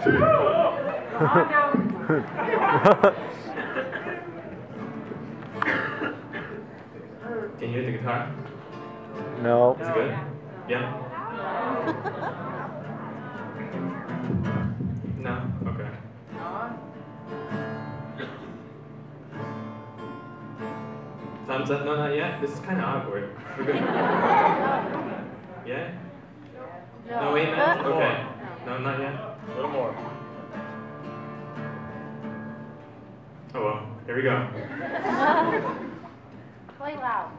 Can you hit the guitar? no. Is it good? Yeah? No? Okay. Thumbs up? No, not yet? This is kind of awkward. We're good. Yeah? No, wait, no? Uh, okay. No, not yet? A little more. Oh well, here we go. Play loud.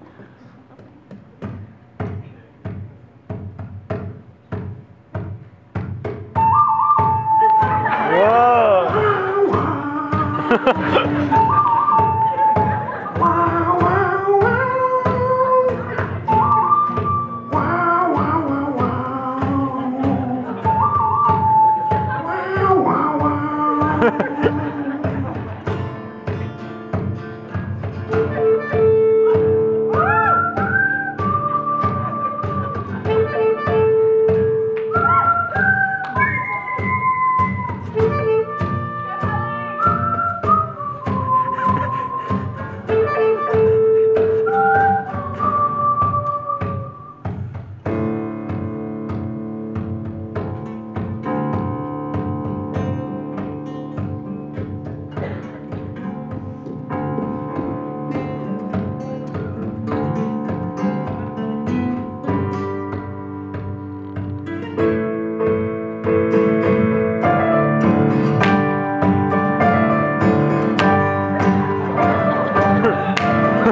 Whoa!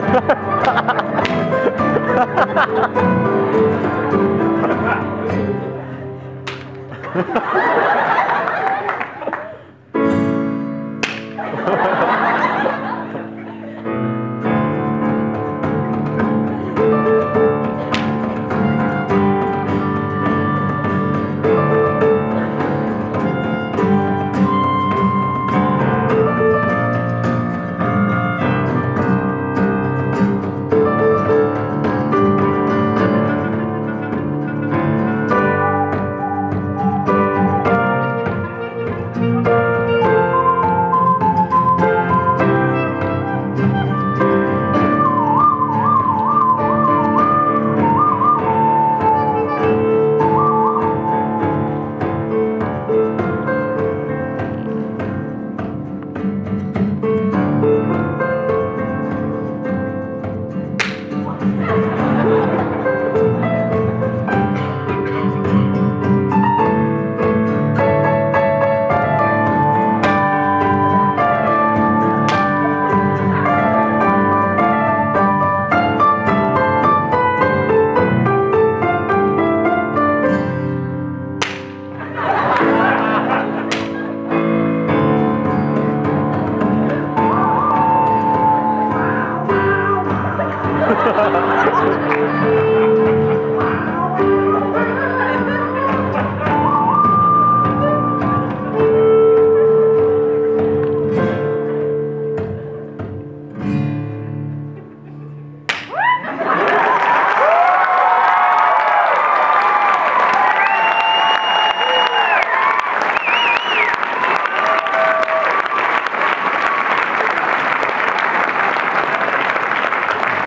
Ha ha ha!